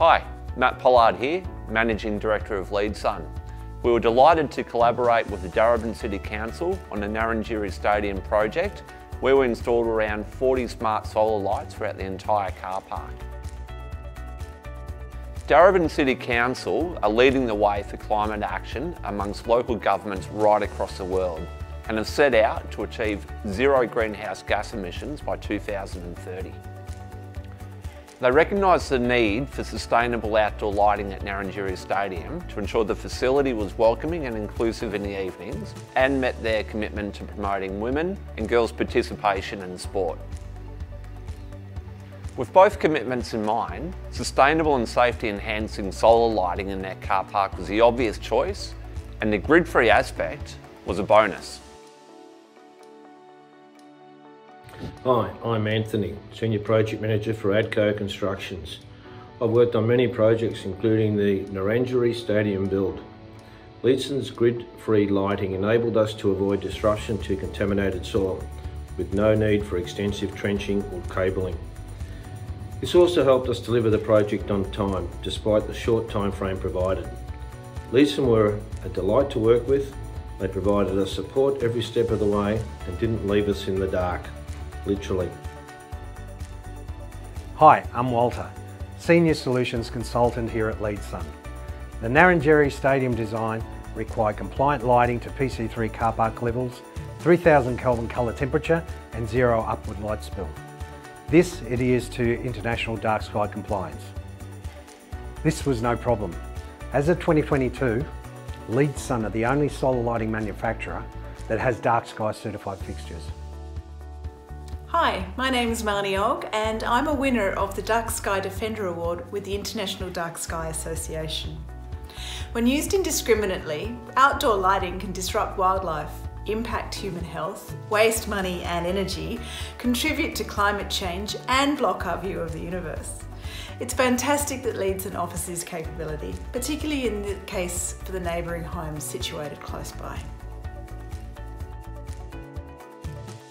Hi, Matt Pollard here, Managing Director of LeadSun. We were delighted to collaborate with the Darebin City Council on the Narrandjeri Stadium project where we installed around 40 smart solar lights throughout the entire car park. Darebin City Council are leading the way for climate action amongst local governments right across the world and have set out to achieve zero greenhouse gas emissions by 2030. They recognised the need for sustainable outdoor lighting at Narrandjeri Stadium to ensure the facility was welcoming and inclusive in the evenings and met their commitment to promoting women and girls' participation in sport. With both commitments in mind, sustainable and safety enhancing solar lighting in that car park was the obvious choice and the grid-free aspect was a bonus. Hi, I'm Anthony, Senior Project Manager for ADCO Constructions. I've worked on many projects including the Narrandjeri Stadium build. LeadSun's grid-free lighting enabled us to avoid disruption to contaminated soil with no need for extensive trenching or cabling. This also helped us deliver the project on time despite the short time frame provided. LeadSun were a delight to work with. They provided us support every step of the way and didn't leave us in the dark literally. Hi, I'm Walter, Senior Solutions Consultant here at LeadSun. The Narrandjeri Stadium design required compliant lighting to PC3 car park levels, 3000 Kelvin colour temperature and zero upward light spill. This adheres to international dark sky compliance. This was no problem. As of 2022, LeadSun are the only solar lighting manufacturer that has dark sky certified fixtures. Hi, my name is Marnie Ogg and I'm a winner of the Dark Sky Defender Award with the International Dark Sky Association. When used indiscriminately, outdoor lighting can disrupt wildlife, impact human health, waste money and energy, contribute to climate change and block our view of the universe. It's fantastic that LeadSun offers this capability, particularly in the case for the neighbouring homes situated close by.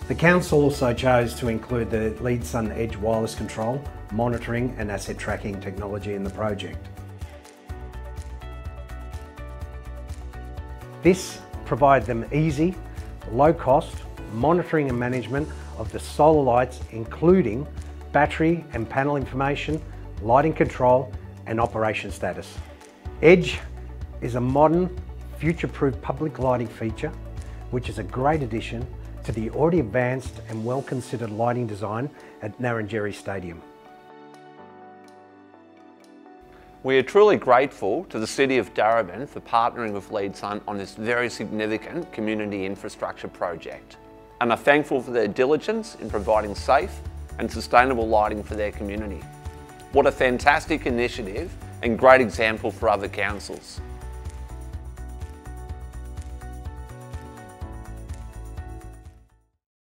The Council also chose to include the LeadSun Edge wireless control, monitoring and asset tracking technology in the project. This provided them easy, low cost monitoring and management of the solar lights including battery and panel information, lighting control and operation status. Edge is a modern, future-proof public lighting feature which is a great addition to the already advanced and well-considered lighting design at Narrandjeri Stadium. We are truly grateful to the City of Darebin for partnering with LeadSun on this very significant community infrastructure project and are thankful for their diligence in providing safe and sustainable lighting for their community. What a fantastic initiative and great example for other councils.